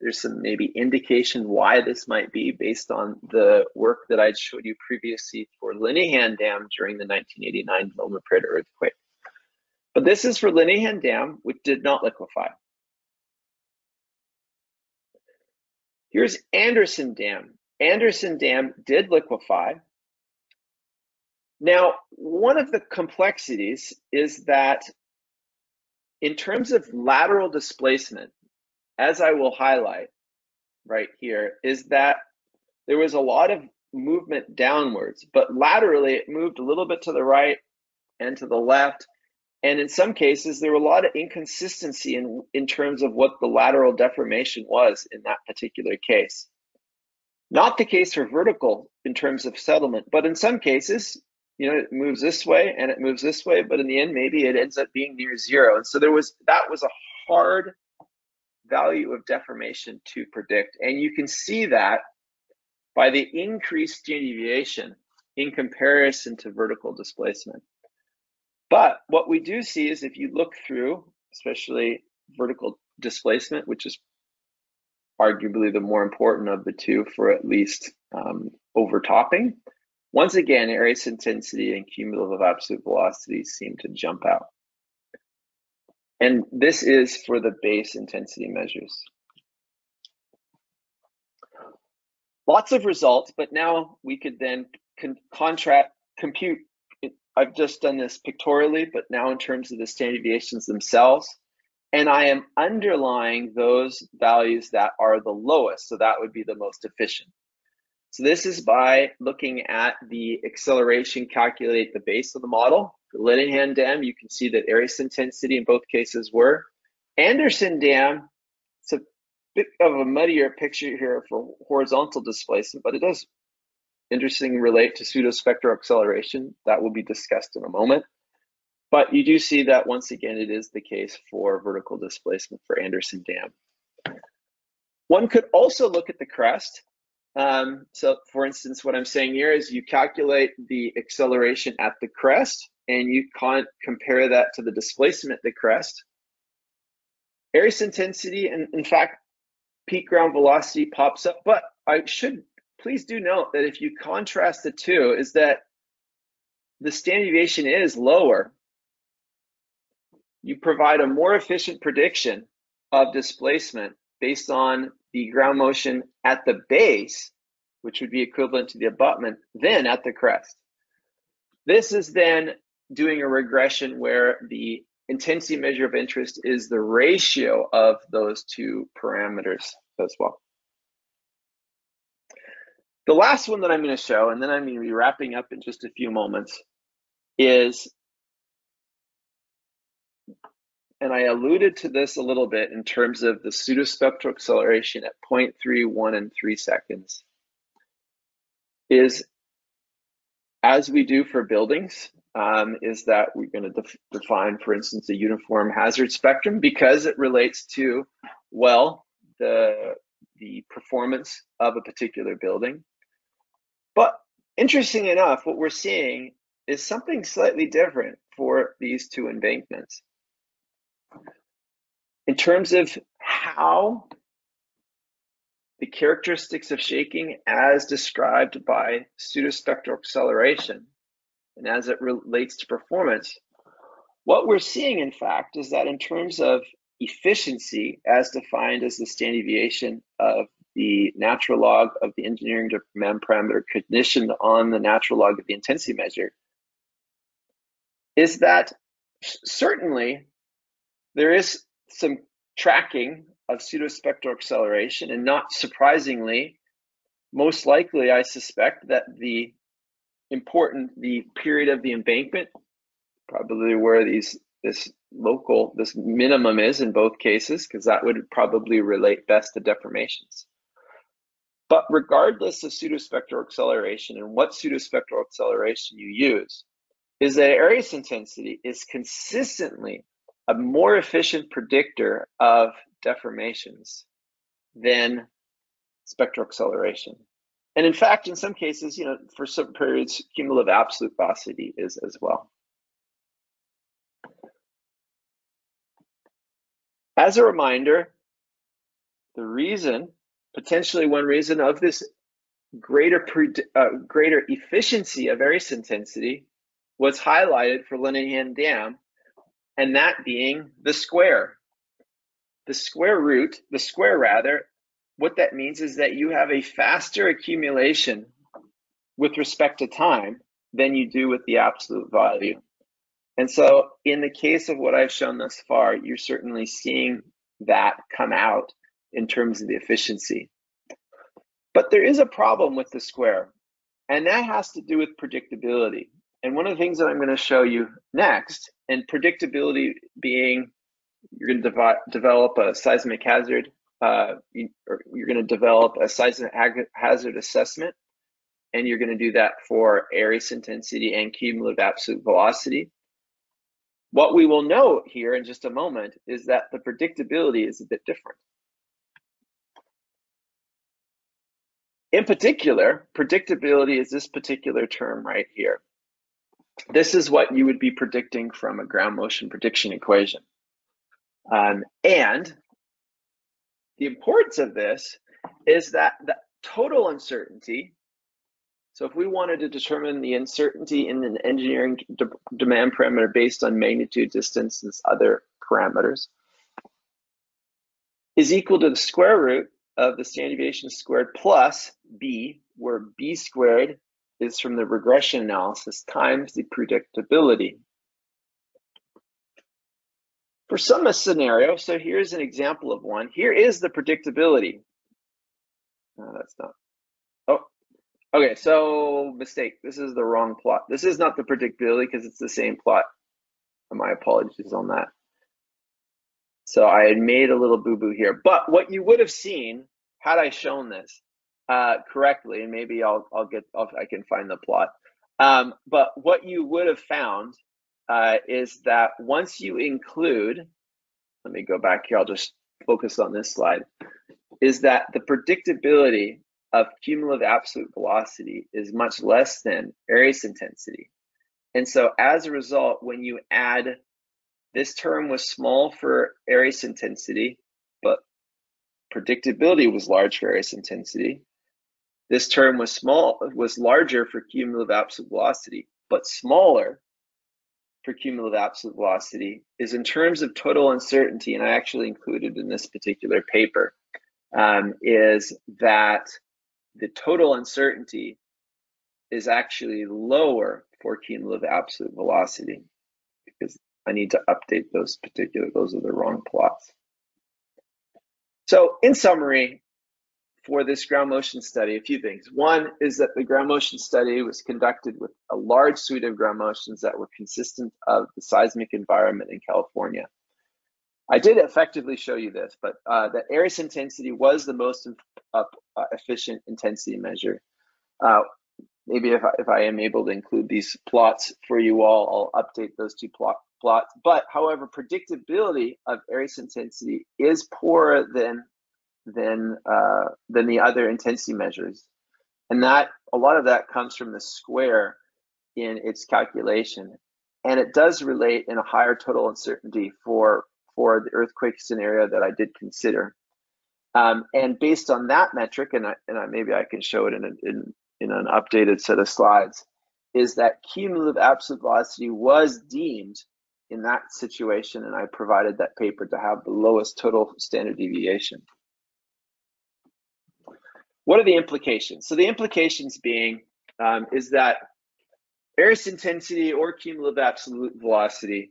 There's some maybe indication why this might be based on the work that I'd showed you previously for Lenihan Dam during the 1989 Loma Prieta earthquake. But this is for Lenihan Dam, which did not liquefy. Here's Anderson Dam. Anderson Dam did liquefy. Now, one of the complexities is that in terms of lateral displacement, as I will highlight right here, is that there was a lot of movement downwards, but laterally it moved a little bit to the right and to the left and in some cases, there were a lot of inconsistency in, in terms of what the lateral deformation was in that particular case. Not the case for vertical in terms of settlement, but in some cases, you know, it moves this way and it moves this way, but in the end, maybe it ends up being near zero. And so there was, that was a hard value of deformation to predict. And you can see that by the increased deviation in comparison to vertical displacement. But what we do see is if you look through, especially vertical displacement, which is arguably the more important of the two for at least um, overtopping, once again, Arias intensity and cumulative absolute velocity seem to jump out. And this is for the base intensity measures. Lots of results, but now we could then con contract compute I've just done this pictorially, but now in terms of the standard deviations themselves, and I am underlying those values that are the lowest. So that would be the most efficient. So this is by looking at the acceleration calculate the base of the model. For Lenihan Dam, you can see that Arias intensity in both cases were. Anderson Dam, it's a bit of a muddier picture here for horizontal displacement, but it does interesting relate to pseudospectral acceleration. That will be discussed in a moment. But you do see that once again, it is the case for vertical displacement for Anderson Dam. One could also look at the crest. Um, so for instance, what I'm saying here is you calculate the acceleration at the crest and you can't compare that to the displacement at the crest. Arias intensity and in fact, peak ground velocity pops up, but I should please do note that if you contrast the two, is that the standard deviation is lower. You provide a more efficient prediction of displacement based on the ground motion at the base, which would be equivalent to the abutment, than at the crest. This is then doing a regression where the intensity measure of interest is the ratio of those two parameters as well. The last one that I'm going to show, and then I'm going to be wrapping up in just a few moments, is, and I alluded to this a little bit in terms of the pseudospectral acceleration at 0.31 and 3 seconds, is as we do for buildings, um, is that we're going to def define, for instance, a uniform hazard spectrum because it relates to, well, the the performance of a particular building. But interesting enough, what we're seeing is something slightly different for these two embankments. In terms of how the characteristics of shaking as described by pseudospectral acceleration and as it relates to performance, what we're seeing in fact is that in terms of efficiency as defined as the standard deviation of the natural log of the engineering demand parameter conditioned on the natural log of the intensity measure is that certainly, there is some tracking of pseudospectral acceleration, and not surprisingly, most likely, I suspect that the important the period of the embankment, probably where these this local this minimum is in both cases, because that would probably relate best to deformations. But regardless of pseudospectral acceleration and what pseudospectral acceleration you use, is that Arias intensity is consistently a more efficient predictor of deformations than spectral acceleration. And in fact, in some cases, you know, for some periods, cumulative absolute velocity is as well. As a reminder, the reason, potentially one reason of this greater uh, greater efficiency of Arias intensity was highlighted for Lenihan Dam, and that being the square. The square root, the square rather, what that means is that you have a faster accumulation with respect to time than you do with the absolute value. And so, in the case of what I've shown thus far, you're certainly seeing that come out in terms of the efficiency. But there is a problem with the square, and that has to do with predictability. And one of the things that I'm going to show you next, and predictability being you're going to dev develop a seismic hazard uh, you, are going to develop a seismic hazard assessment, and you're going to do that for Arias intensity and cumulative absolute velocity. What we will note here in just a moment is that the predictability is a bit different. In particular, predictability is this particular term right here. This is what you would be predicting from a ground motion prediction equation. Um, and the importance of this is that the total uncertainty, so if we wanted to determine the uncertainty in an engineering de demand parameter based on magnitude, distance, and other parameters, is equal to the square root of the standard deviation squared plus b, where b squared is from the regression analysis times the predictability for some scenario, so here's an example of one. Here is the predictability. No, that's not. Oh, okay, so mistake. This is the wrong plot. This is not the predictability because it's the same plot. My apologies on that. So I had made a little boo-boo here. But what you would have seen had I shown this uh, correctly, and maybe I'll I'll get I'll, I can find the plot. Um, but what you would have found uh, is that once you include, let me go back here, I'll just focus on this slide, is that the predictability of cumulative absolute velocity is much less than Arias intensity. And so as a result, when you add, this term was small for Arias intensity, but predictability was large for Arias intensity. This term was small, was larger for cumulative absolute velocity, but smaller for cumulative absolute velocity is in terms of total uncertainty, and I actually included in this particular paper, um, is that the total uncertainty is actually lower for cumulative absolute velocity because I need to update those particular, those are the wrong plots. So in summary, for this ground motion study a few things. One is that the ground motion study was conducted with a large suite of ground motions that were consistent of the seismic environment in California. I did effectively show you this, but uh, the Arias intensity was the most uh, efficient intensity measure. Uh, maybe if I, if I am able to include these plots for you all, I'll update those two plot, plots. But however, predictability of Arias intensity is poorer than than uh, than the other intensity measures, and that a lot of that comes from the square in its calculation, and it does relate in a higher total uncertainty for for the earthquake scenario that I did consider. Um, and based on that metric, and, I, and I, maybe I can show it in, a, in, in an updated set of slides, is that cumulative absolute velocity was deemed in that situation, and I provided that paper to have the lowest total standard deviation. What are the implications? So the implications being um, is that Arias intensity or cumulative absolute velocity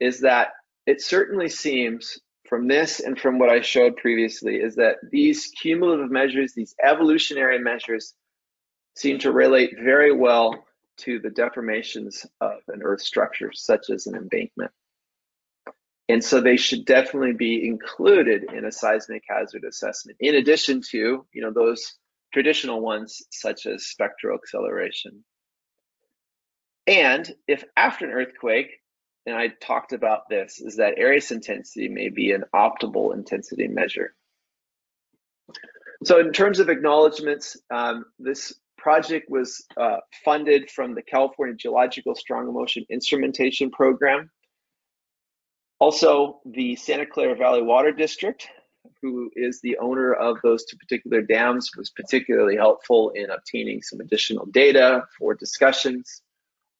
is that it certainly seems from this and from what I showed previously is that these cumulative measures, these evolutionary measures, seem to relate very well to the deformations of an earth structure, such as an embankment. And so they should definitely be included in a seismic hazard assessment, in addition to you know those traditional ones such as spectral acceleration. And if after an earthquake, and I talked about this, is that Arias intensity may be an optimal intensity measure. So in terms of acknowledgements, um, this project was uh, funded from the California Geological Strong Motion Instrumentation Program. Also, the Santa Clara Valley Water District, who is the owner of those two particular dams, was particularly helpful in obtaining some additional data for discussions.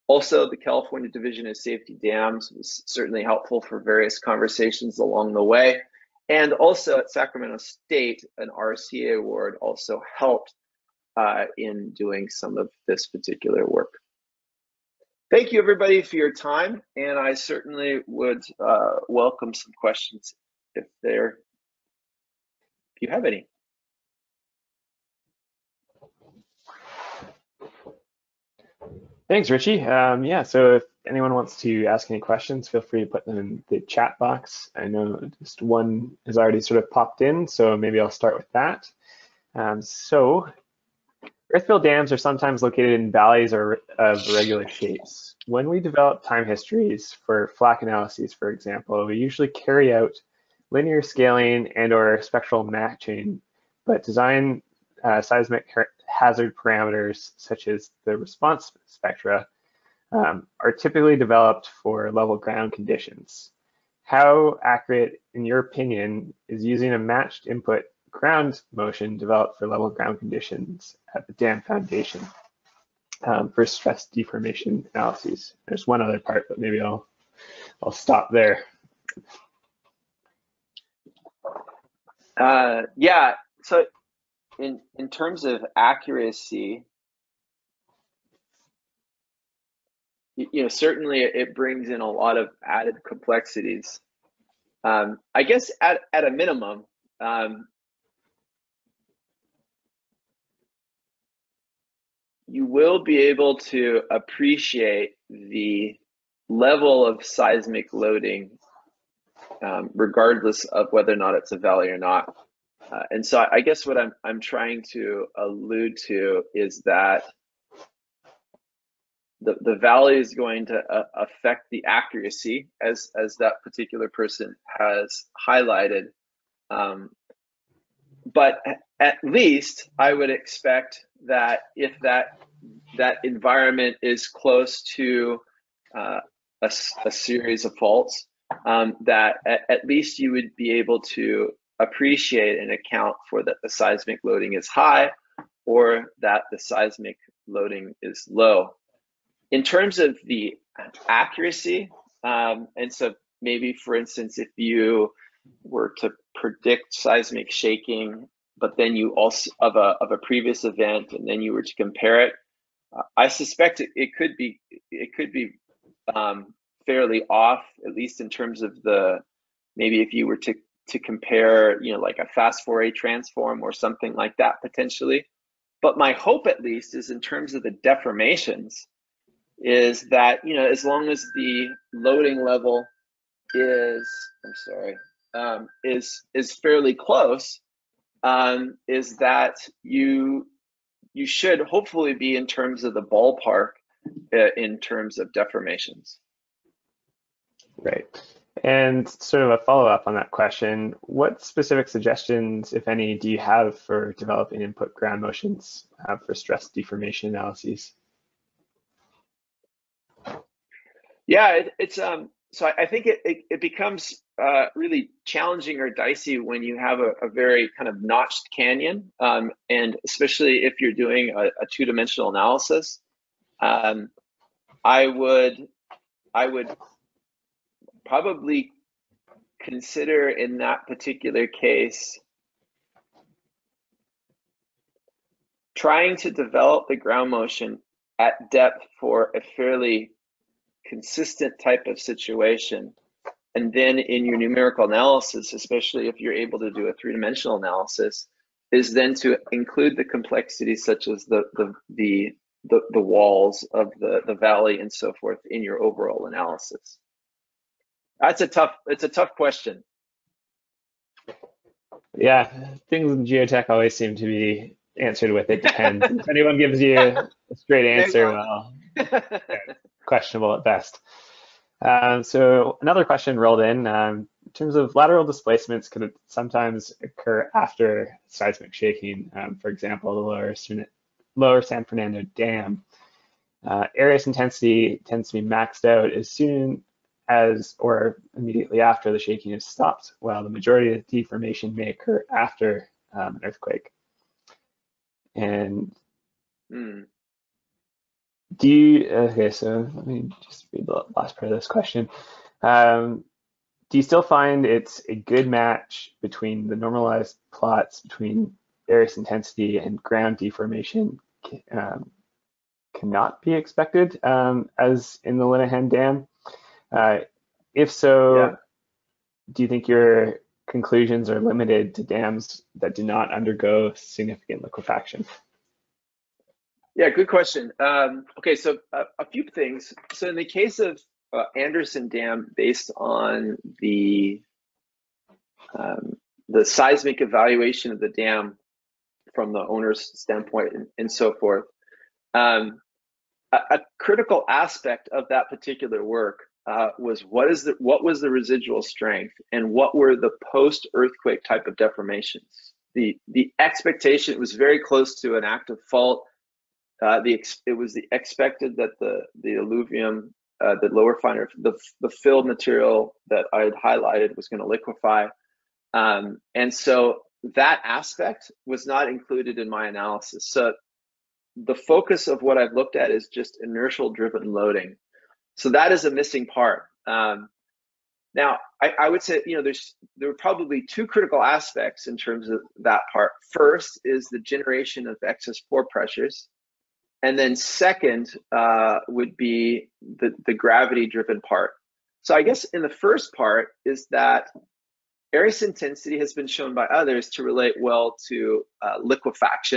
Also, the California Division of Safety Dams was certainly helpful for various conversations along the way. And also at Sacramento State, an RCA award also helped uh, in doing some of this particular work. Thank you everybody for your time, and I certainly would uh, welcome some questions if there, if you have any. Thanks, Richie. Um, yeah, so if anyone wants to ask any questions, feel free to put them in the chat box. I know just one has already sort of popped in, so maybe I'll start with that. Um, so earthfill dams are sometimes located in valleys or of irregular shapes. When we develop time histories for FLAC analyses, for example, we usually carry out linear scaling and or spectral matching, but design uh, seismic hazard parameters such as the response spectra um, are typically developed for level ground conditions. How accurate, in your opinion, is using a matched input ground motion developed for level ground conditions at the dam foundation um, for stress deformation analyses? There's one other part, but maybe I'll I'll stop there. Uh, yeah, so in in terms of accuracy, you know, certainly it brings in a lot of added complexities. Um, I guess at at a minimum, um, you will be able to appreciate the level of seismic loading, um, regardless of whether or not it's a valley or not. Uh, and so I guess what I'm I'm trying to allude to is that the, the valley is going to uh, affect the accuracy as as that particular person has highlighted. Um, but at least I would expect that if that that environment is close to uh, a, a, series of faults, um, that at, at, least you would be able to appreciate and account for that the seismic loading is high or that the seismic loading is low. In terms of the accuracy, um, and so maybe for instance, if you were to predict seismic shaking, but then you also of a of a previous event, and then you were to compare it, uh, I suspect it, it could be it could be um, fairly off, at least in terms of the maybe if you were to to compare, you know, like a fast Fourier transform or something like that potentially. But my hope, at least, is in terms of the deformations, is that you know as long as the loading level is, I'm sorry, um, is is fairly close, um, is that you you should hopefully be in terms of the ballpark uh, in terms of deformations. Right. And sort of a follow up on that question, what specific suggestions, if any, do you have for developing input ground motions uh, for stress deformation analyses? Yeah, it, it's um. So I, I think it, it, it becomes uh, really challenging or dicey when you have a, a very kind of notched canyon, um, and especially if you're doing a, a two dimensional analysis. Um, I would I would probably consider in that particular case trying to develop the ground motion at depth for a fairly consistent type of situation and then in your numerical analysis, especially if you're able to do a three-dimensional analysis, is then to include the complexities such as the the the the, the walls of the, the valley and so forth in your overall analysis. That's a tough it's a tough question. Yeah, things in geotech always seem to be answered with it depends. if anyone gives you a straight answer, well, questionable at best. Um, so another question rolled in. Um, in terms of lateral displacements, could it sometimes occur after seismic shaking? Um, for example, the lower, lower San Fernando Dam. Uh, intensity tends to be maxed out as soon as or immediately after the shaking has stopped, while the majority of deformation may occur after um, an earthquake. And mm. Do you, okay, so let me just read the last part of this question. Um, do you still find it's a good match between the normalized plots between Arias intensity and ground deformation um, cannot be expected um, as in the Lenihan Dam? Uh, if so, yeah. do you think your conclusions are limited to dams that do not undergo significant liquefaction? Yeah, good question. Um, okay, so uh, a few things. So in the case of uh, Anderson Dam, based on the um, the seismic evaluation of the dam from the owner's standpoint and, and so forth, um, a, a, critical aspect of that particular work uh, was what is the what was the residual strength and what were the post earthquake type of deformations. The the expectation was very close to an active fault. Uh, the it was the expected that the the alluvium, uh, the lower finer, the the filled material that I had highlighted was going to liquefy, um, and so that aspect was not included in my analysis. So the focus of what I've looked at is just inertial driven loading. So that is a missing part. Um, now, I, I, would say, you know, there's there are probably two critical aspects in terms of that part. First is the generation of excess pore pressures, and then second uh, would be the the gravity driven part. So I guess in the first part is that Arias intensity has been shown by others to relate well to uh, liquefaction.